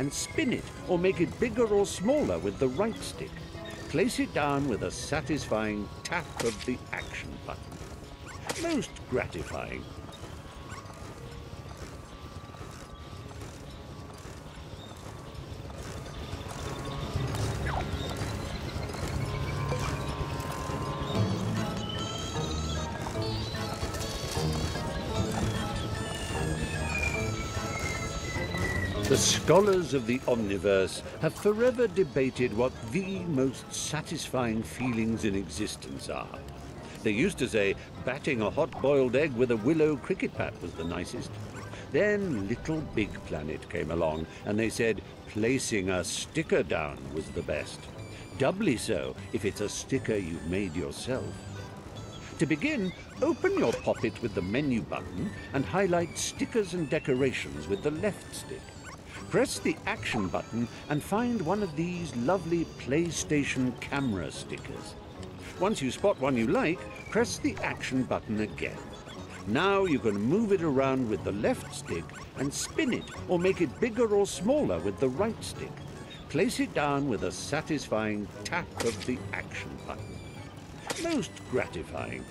and spin it or make it bigger or smaller with the right stick. Place it down with a satisfying tap of the action button. Most gratifying. The scholars of the Omniverse have forever debated what the most satisfying feelings in existence are. They used to say batting a hot-boiled egg with a willow cricket bat was the nicest. Then Little Big Planet came along, and they said placing a sticker down was the best. Doubly so if it's a sticker you've made yourself. To begin, open your poppet with the menu button and highlight stickers and decorations with the left stick. Press the action button and find one of these lovely PlayStation camera stickers. Once you spot one you like, press the action button again. Now you can move it around with the left stick and spin it or make it bigger or smaller with the right stick. Place it down with a satisfying tap of the action button. Most gratifying.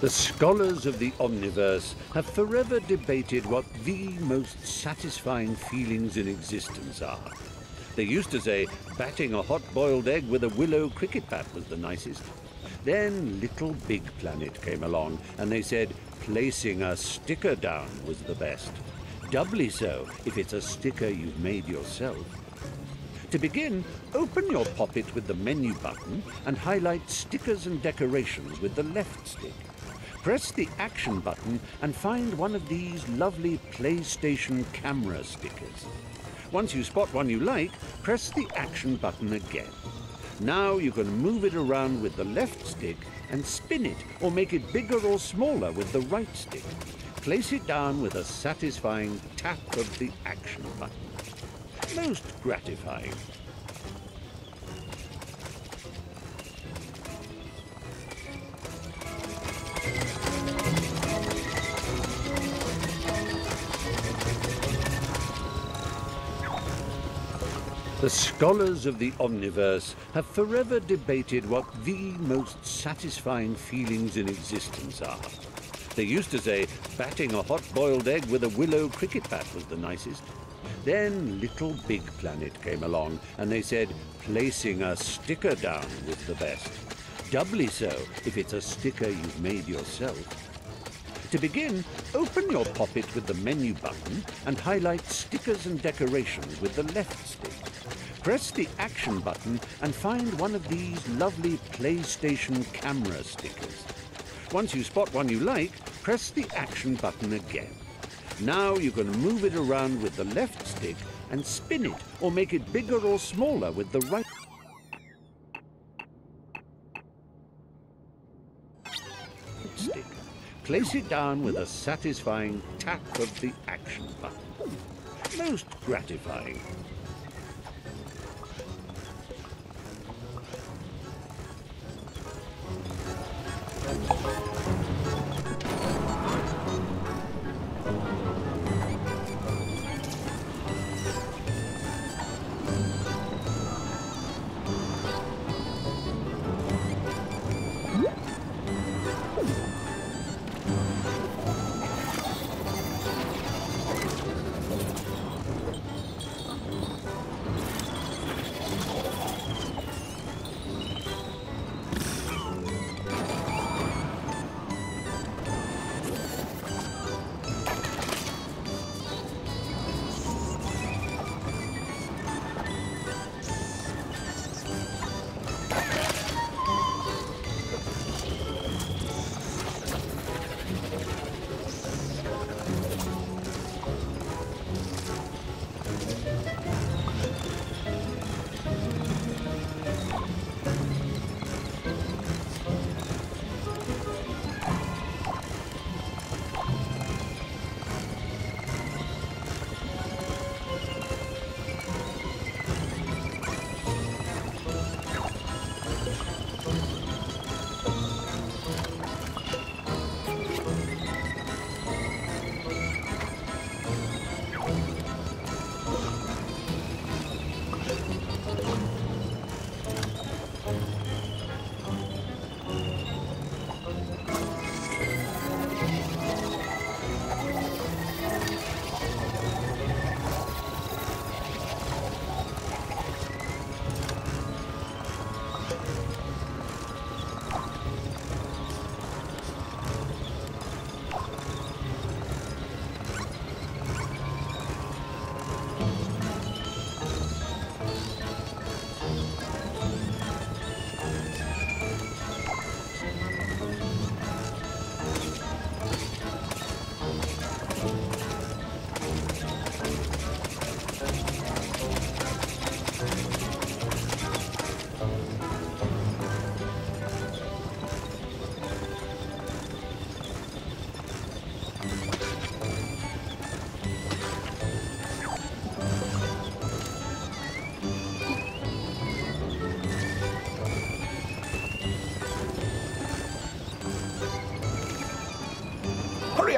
The scholars of the Omniverse have forever debated what the most satisfying feelings in existence are. They used to say batting a hot-boiled egg with a willow cricket bat was the nicest. Then Little Big Planet came along, and they said placing a sticker down was the best. Doubly so if it's a sticker you've made yourself. To begin, open your poppet with the menu button and highlight stickers and decorations with the left stick. Press the action button and find one of these lovely PlayStation camera stickers. Once you spot one you like, press the action button again. Now you can move it around with the left stick and spin it or make it bigger or smaller with the right stick. Place it down with a satisfying tap of the action button. Most gratifying. The scholars of the Omniverse have forever debated what the most satisfying feelings in existence are. They used to say batting a hot-boiled egg with a willow cricket bat was the nicest. Then Little Big Planet came along, and they said placing a sticker down was the best. Doubly so if it's a sticker you've made yourself. To begin, open your poppet with the menu button and highlight stickers and decorations with the left stick. Press the action button and find one of these lovely PlayStation camera stickers. Once you spot one you like, press the action button again. Now you can move it around with the left stick and spin it or make it bigger or smaller with the right stick. Place it down with a satisfying tap of the action button. Most gratifying.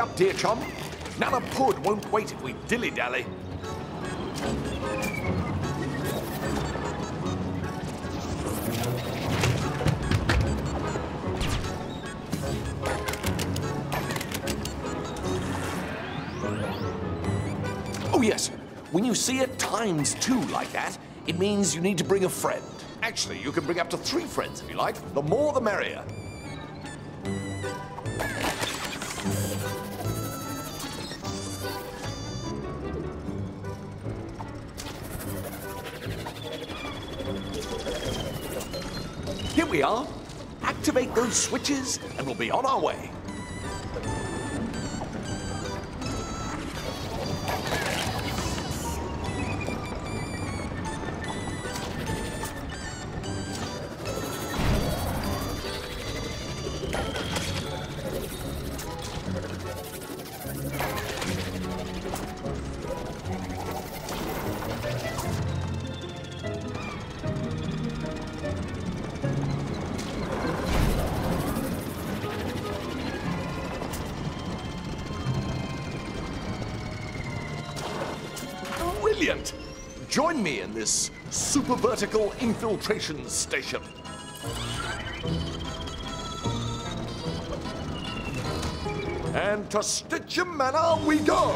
Up, dear chum. Nana Pud won't wait if we dilly-dally. Oh, yes. When you see it times two like that, it means you need to bring a friend. Actually, you can bring up to three friends if you like. The more the merrier. Here we are. Activate those switches and we'll be on our way. Brilliant! Join me in this super vertical infiltration station. And to Stitchem Manor we go!